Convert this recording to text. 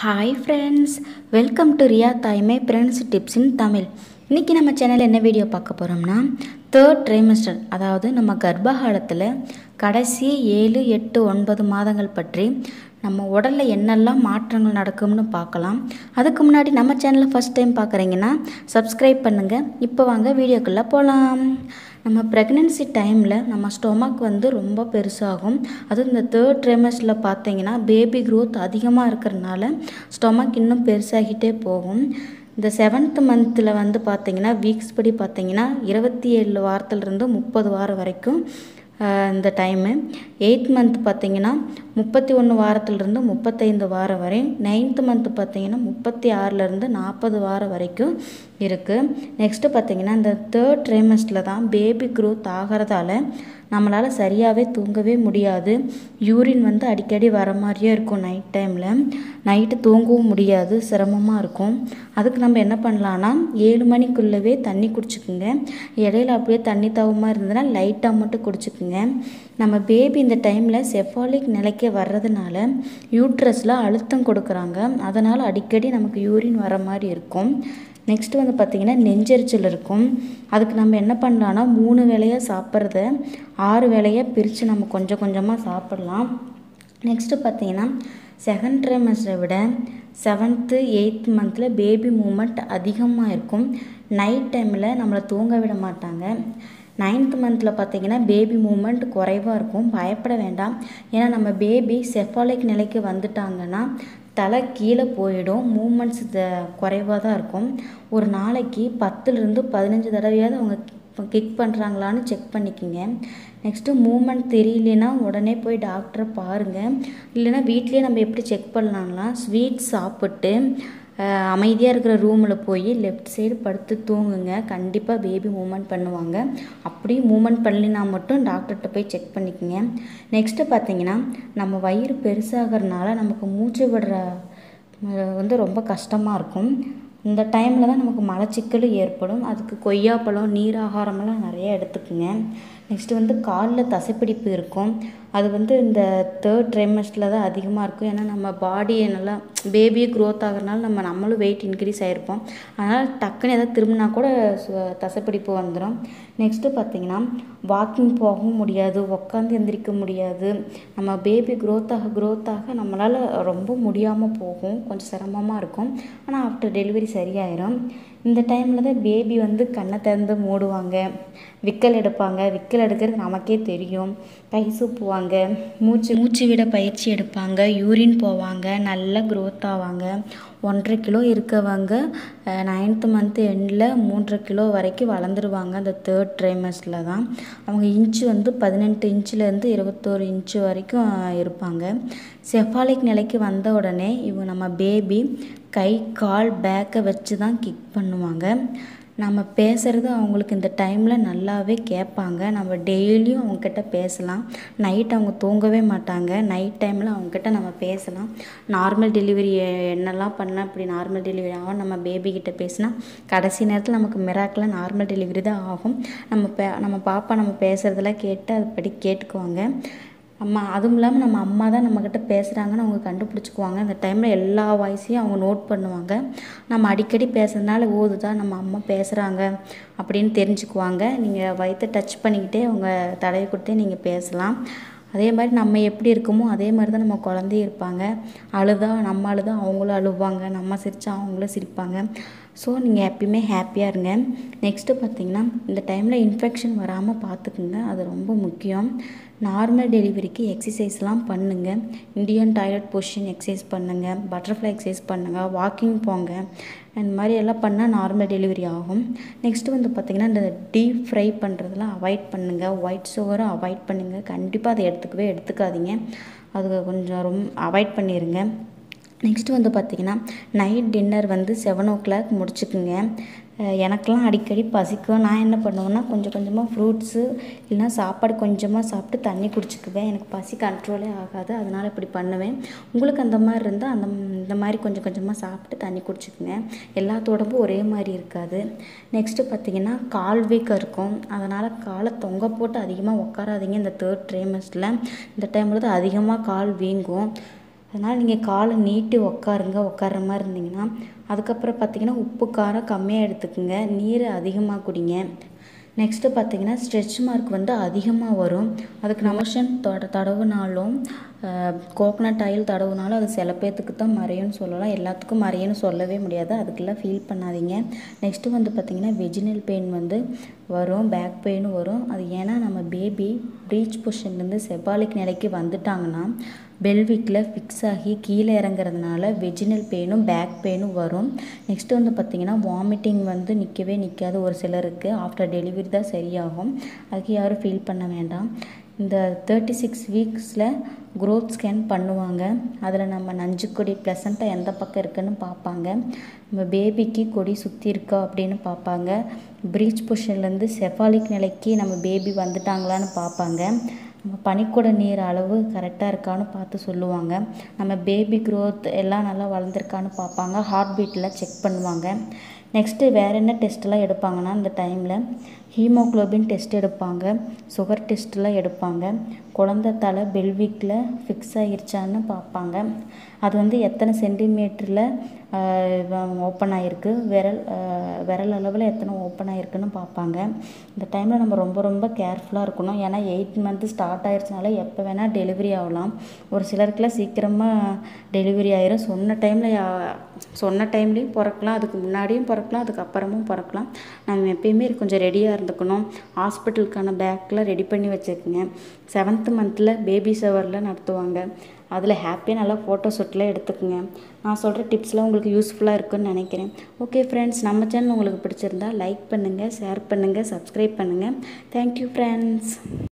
Hi friends welcome to Riya தாய்மை friends tips இன் தமிழ் இன்றைக்கி நம்ம சேனலில் என்ன வீடியோ பார்க்க போகிறோம்னா தேர்ட் ட்ரைமஸ்டர் அதாவது நம்ம கர்ப்பகாலத்தில் கடைசி ஏழு எட்டு ஒன்பது மாதங்கள் பற்றி நம்ம உடலில் என்னெல்லாம் மாற்றங்கள் நடக்கும்னு பார்க்கலாம். அதுக்கு முன்னாடி நம்ம சேனலை ஃபஸ்ட் டைம் பார்க்குறீங்கன்னா சப்ஸ்கிரைப் பண்ணுங்கள் இப்போ வாங்க வீடியோக்குள்ளே போகலாம் நம்ம ப்ரெக்னென்சி டைமில் நம்ம ஸ்டொமக் வந்து ரொம்ப பெருசாகும். அதுவும் இந்த தேர்ட் ட்ரைமஸ்டில் பார்த்தீங்கன்னா பேபி க்ரோத் அதிகமாக இருக்கிறனால ஸ்டொமக் இன்னும் பெருசாகிட்டே போகும். இந்த செவன்த் மந்தில் வந்து பார்த்தீங்கன்னா வீக்ஸ் படி பார்த்தீங்கன்னா இருபத்தி ஏழு வாரத்துலேருந்து முப்பது வாரம் வரைக்கும் இந்த டைமு எயித் மந்த் பார்த்தீங்கன்னா முப்பத்தி ஒன்று வாரத்துலேருந்து முப்பத்தைந்து வாரம் வரை நைன்த்து மந்த்து பார்த்தீங்கன்னா முப்பத்தி ஆறுலேருந்து நாற்பது வாரம் வரைக்கும் இருக்குது நெக்ஸ்ட்டு பார்த்தீங்கன்னா இந்த தேர்ட் ட்ரைமஸ்டில் தான் பேபி க்ரோத் ஆகிறதால நம்மளால் சரியாகவே தூங்கவே முடியாது. யூரின் வந்து அடிக்கடி வர மாதிரியே இருக்கும் நைட் டைமில் நைட்டு தூங்கவும் முடியாது சிரமமாக இருக்கும். அதுக்கு நம்ம என்ன பண்ணலான்னா ஏழு மணிக்குள்ளவே தண்ணி குடிச்சுக்குங்க. இடையில அப்படியே தண்ணி தவமாக இருந்ததுன்னா லைட்டாக மட்டும் குடிச்சுக்குங்க. நம்ம பேபி இந்த டைமில் செஃபாலிக் நிலைக்கு வர்றதுனால யூட்ரஸில் அழுத்தம் கொடுக்குறாங்க. அதனால் அடிக்கடி நமக்கு யூரின் வர மாதிரி இருக்கும். நெக்ஸ்ட்டு வந்து பார்த்திங்கன்னா நெஞ்செரிச்சல் இருக்கும். அதுக்கு நம்ம என்ன பண்ணலான்னா மூணு வேளையாக சாப்பிட்றத ஆறு வேளையாக பிரித்து நம்ம கொஞ்சம் கொஞ்சமாக சாப்பிட்லாம். நெக்ஸ்ட்டு பார்த்தீங்கன்னா செகண்ட் ட்ரைமஸ்டரை விட செவன்த்து எயித் மந்தில் பேபி மூமெண்ட் அதிகமாக இருக்கும். நைட் டைமில் நம்மளை தூங்க விட மாட்டாங்க. நைன்த் மந்தில் பார்த்தீங்கன்னா பேபி மூமெண்ட் குறைவாக இருக்கும். பயப்பட வேண்டாம். ஏன்னா நம்ம பேபி செஃபாலிக் நிலைக்கு வந்துட்டாங்கன்னா தலை கீழே போயிடும். மூமெண்ட்ஸ் குறைவாக தான் இருக்கும். ஒரு நாளைக்கு பத்துலேருந்து பதினஞ்சு தடவையாவது அவங்க கிக் பண்ணுறாங்களான்னு செக் பண்ணிக்கோங்க. நெக்ஸ்ட்டு மூமெண்ட் தெரியலனா உடனே போய் டாக்டரை பாருங்கள் இல்லைன்னா வீட்லேயே நம்ம எப்படி செக் பண்ணலாம்னா ஸ்வீட் சாப்பிட்டு அமைதியாக இருக்கிற ரூமில் போய் லெஃப்ட் சைடு படுத்து தூங்குங்க. கண்டிப்பாக பேபி மூமெண்ட் பண்ணுவாங்க. அப்படியும் மூமெண்ட் பண்ணலினா மட்டும் டாக்டர்கிட்ட போய் செக் பண்ணிக்கோங்க. நெக்ஸ்ட்டு பார்த்தீங்கன்னா நம்ம வயிறு பெருசாகிறனால நமக்கு மூச்சு விடுற வந்து ரொம்ப கஷ்டமாக இருக்கும். இந்த டைமில் தான் நமக்கு மலச்சிக்கல் ஏற்படும். அதுக்கு கொய்யாப்பழம் நீராகாரமெல்லாம் நிறைய எடுத்துக்குங்க. நெக்ஸ்ட்டு வந்து காலில் தசைப்பிடிப்பு இருக்கும். அது வந்து இந்த தேர்ட் ட்ரைமஸ்டில் தான் அதிகமாக இருக்கும். ஏன்னா நம்ம பாடியை நல்லா பேபியே க்ரோத் ஆகிறனால நம்ம நம்மளும் வெயிட் இன்க்ரீஸ் ஆகிருப்போம் அதனால் டக்குன்னு எதாவது திரும்பினா கூட சு- தசைப்பிடிப்பு வந்துடும் நெக்ஸ்ட்டு பார்த்தீங்கன்னா வாக்கிங் போகவும் முடியாது உட்காந்து எந்திரிக்க முடியாது. நம்ம பேபி க்ரோத் ஆக க்ரோத் ஆக நம்மளால் ரொம்ப முடியாமல் போகும். கொஞ்சம் சிரமமாக இருக்கும். ஆனால் ஆஃப்டர் டெலிவரி சரியாயிரும். இந்த டைமில் தான் பேபி வந்து கண்ணை திறந்து மூடுவாங்க. விக்கல் எடுப்பாங்க. விக்கல் எடுக்கிறது நமக்கே தெரியும். கை சூப்புவாங்க. மூச்சு மூச்சு விட பயிற்சி எடுப்பாங்க. யூரின் போவாங்க. நல்லா க்ரோத் ஆவாங்க. ஒன்றரை கிலோ இருக்கவங்க நைன்த்து மந்த் எண்டில் மூன்றரை கிலோ வரைக்கும் வளர்ந்துருவாங்க அந்த தேர்ட் ட்ரைமஸில் தான். அவங்க இன்ச்சு வந்து பதினெட்டு இன்ச்சுலேருந்து இருபத்தோரு இன்ச்சு வரைக்கும் இருப்பாங்க. செஃபாலிக் நிலைக்கு வந்த உடனே இவங்க நம்ம பேபி கை கால் பேக்கை வச்சு தான் கிக் பண்ணுவாங்க. நம்ம பேசுகிறது அவங்களுக்கு இந்த டைமில் நல்லாவே கேட்பாங்க. நம்ம டெய்லியும் அவங்கக்கிட்ட பேசலாம். நைட் அவங்க தூங்கவே மாட்டாங்க. நைட் டைமில் அவங்கக்கிட்ட நம்ம பேசலாம். நார்மல் டெலிவரி என்னெல்லாம் பண்ணால் அப்படி நார்மல் டெலிவரி ஆகும். நம்ம பேபி பேசினா கடைசி நேரத்தில் நமக்கு மிராக்கில் நார்மல் டெலிவரி தான் ஆகும். நம்ம பே நம்ம பாப்பா நம்ம பேசுகிறதெல்லாம் கேட்டு அதுபடி கேட்டுக்குவாங்க. அம்மா அதுவும் இல்லாமல் நம்ம அம்மா தான் நம்மக்கிட்ட பேசுகிறாங்கன்னு அவங்க கண்டுபிடிச்சிக்குவாங்க. அந்த டைமில் எல்லா வாய்ஸையும் அவங்க நோட் பண்ணுவாங்க. நம்ம அடிக்கடி பேசுறதுனால ஓதுதா நம்ம அம்மா பேசுகிறாங்க அப்படின்னு தெரிஞ்சுக்குவாங்க. நீங்கள் வயிற்றை டச் பண்ணிக்கிட்டே அவங்க தடவி கொடுத்தே நீங்கள் பேசலாம். அதே மாதிரி நம்ம எப்படி இருக்கோமோ அதே மாதிரி தான் நம்ம குழந்தையும் இருப்பாங்க. அழுதா நம்ம அழுதா அவங்களும் அழுவாங்க. நம்ம சிரித்தா அவங்களும் சிரிப்பாங்க. ஸோ நீங்கள் எப்பயுமே ஹாப்பியாக இருங்க. நெக்ஸ்ட்டு பார்த்தீங்கன்னா இந்த டைமில் இன்ஃபெக்ஷன் வராமல் பார்த்துக்குங்க. அது ரொம்ப முக்கியம். நார்மல் டெலிவரிக்கு எக்ஸசைஸ்லாம் பண்ணுங்கள் இந்தியன் டாய்லெட் பொசிஷன் எக்ஸசைஸ் பண்ணுங்கள் பட்டர்ஃப்ளை எக்ஸசைஸ் பண்ணுங்கள் வாக்கிங் போங்க. அந்த மாதிரி எல்லாம் பண்ணால் நார்மல் டெலிவரி ஆகும். நெக்ஸ்ட்டு வந்து பார்த்திங்கன்னா இந்த டீப் ஃப்ரை பண்ணுறதெல்லாம் அவாய்ட் பண்ணுங்கள் ஒயிட் சுகரும் அவாய்ட் பண்ணுங்கள் கண்டிப்பாக அதை எடுத்துக்கவே எடுத்துக்காதீங்க. அது கொஞ்சம் ரொம்ப அவாய்ட் பண்ணிடுங்க நெக்ஸ்ட்டு வந்து பார்த்திங்கன்னா நைட் டின்னர் வந்து செவன் ஓ கிளாக் முடிச்சுக்குங்க எனக்கெலாம் அடிக்கடி பசிக்கும். நான் என்ன பண்ணுவேன்னா கொஞ்சம் கொஞ்சமாக ஃப்ரூட்ஸு இல்லைனா சாப்பாடு கொஞ்சமாக சாப்பிட்டு தண்ணி குடிச்சுக்குவேன். எனக்கு பசி கண்ட்ரோலே ஆகாது. அதனால் இப்படி பண்ணுவேன். உங்களுக்கு அந்த மாதிரி இருந்தால் அந்த இந்த மாதிரி கொஞ்சம் கொஞ்சமாக சாப்பிட்டு தண்ணி குடிச்சுக்குங்க. எல்லாத்த உடம்பும் ஒரே மாதிரி இருக்காது. நெக்ஸ்ட்டு பார்த்திங்கன்னா கால் வீக்கம் இருக்கும். அதனால் காலை தொங்க போட்டு அதிகமாக உட்காராதீங்க இந்த தேர்ட் ட்ரைமஸ்டில் இந்த டைமில் தான் அதிகமாக கால் வீங்கும். அதனால் நீங்கள் காலை நீட்டி உக்காருங்க. உட்கார்ற மாதிரி இருந்தீங்கன்னா அதுக்கப்புறம் பார்த்தீங்கன்னா உப்பு காரம் கம்மியாக எடுத்துக்கோங்க. நீர் அதிகமாக குடிங்க. நெக்ஸ்ட்டு பார்த்தீங்கன்னா ஸ்ட்ரெச் மார்க் வந்து அதிகமாக வரும். அதுக்கு நமஷன் தொட தடவுனாலும் கோகனட் ஆயில் தடவுனாலும் அது சில பேர்த்துக்கு தான் மறையும்னு சொல்லலாம். எல்லாத்துக்கும் மறையும்னு சொல்லவே முடியாது. அதுக்கெல்லாம் ஃபீல் பண்ணாதீங்க. நெக்ஸ்ட்டு வந்து பார்த்திங்கன்னா வெஜினல் பெயின் வந்து வரும் பேக் பெயினும் வரும். அது ஏன்னா நம்ம பேபி ப்ரீச் பொஷன்லேருந்து செபாலிக் நிலைக்கு வந்துட்டாங்கன்னா பெல்விக்கில் ஃபிக்ஸ் ஆகி கீழே இறங்குறதுனால வெஜினல் பெயினும் பேக் பெயினும் வரும். நெக்ஸ்ட் வந்து பார்த்திங்கன்னா வாமிட்டிங் வந்து நிற்கவே நிற்காது ஒரு சிலருக்கு. ஆஃப்டர் டெலிவரி தான் சரியாகும். அதுக்கு யாரும் ஃபீல் பண்ண வேண்டாம். இந்த தேர்ட்டி சிக்ஸ் வீக்ஸில் க்ரோத் ஸ்கேன் பண்ணுவாங்க. அதில் நம்ம நஞ்சு கொடி ப்ளசண்ட்டாக எந்த பக்கம் இருக்குன்னு பார்ப்பாங்க. நம்ம பேபிக்கு கொடி சுற்றி இருக்கா அப்படின்னு பார்ப்பாங்க. ப்ரீச் பொஷன்லேருந்து செஃபாலிக் நிலைக்கு நம்ம பேபி வந்துட்டாங்களான்னு பார்ப்பாங்க. நம்ம பனிக்கூட நீர் அளவு கரெக்டாக இருக்கான்னு பார்த்து சொல்லுவாங்க. நம்ம பேபி க்ரோத் எல்லாம் நல்லா வளர்ந்துருக்கான்னு பார்ப்பாங்க. ஹார்ட் பீட்டில் செக் பண்ணுவாங்க. நெக்ஸ்ட்டு வேறு என்ன டெஸ்ட்டெல்லாம் எடுப்பாங்கன்னா அந்த டைமில் ஹீமோக்ளோபின் டெஸ்ட் எடுப்பாங்க சுகர் டெஸ்ட்டெலாம் எடுப்பாங்க. குழந்த தலை பெல்விக்கில் ஃபிக்ஸ் ஆகிருச்சான்னு பார்ப்பாங்க. அது வந்து எத்தனை சென்டிமீட்டரில் ஓப்பன் ஆகிருக்கு விரல் விரல் அளவில் எத்தனை ஓப்பன் ஆகிருக்குன்னு பார்ப்பாங்க. இந்த டைமில் நம்ம ரொம்ப ரொம்ப கேர்ஃபுல்லாக இருக்கணும். ஏன்னா எயிட் மந்த்து ஸ்டார்ட் ஆயிடுச்சுனால எப்போ வேணால் டெலிவரி ஆகலாம். ஒரு சிலருக்குலாம் சீக்கிரமாக டெலிவரி ஆயிரும். சொன்ன டைமில் சொன்ன டைம்லேயும் பிறக்கலாம். அதுக்கு முன்னாடியும் பிறக்கலாம் அதுக்கப்புறமும் பிறக்கலாம். நம்ம எப்பயுமே கொஞ்சம் ரெடியாக இருந்துக்கணும். ஹாஸ்பிட்டலுக்கான பேக்கெலாம் ரெடி பண்ணி வச்சுருக்குங்க. செவன்த் மந்தில் பேபி ஷவரில் நடத்துவாங்க. அதில் ஹாப்பியாக நல்லா ஃபோட்டோ ஷூட்லாம் எடுத்துக்கோங்க. நான் சொல்கிற டிப்ஸ்லாம் உங்களுக்கு யூஸ்ஃபுல்லாக இருக்குன்னு நினைக்கிறேன். ஓகே ஃப்ரெண்ட்ஸ் நம்ம சேனல் உங்களுக்கு பிடிச்சிருந்தா லைக் பண்ணுங்கள் ஷேர் பண்ணுங்கள் சப்ஸ்கிரைப் பண்ணுங்கள் தேங்க்யூ ஃப்ரெண்ட்ஸ்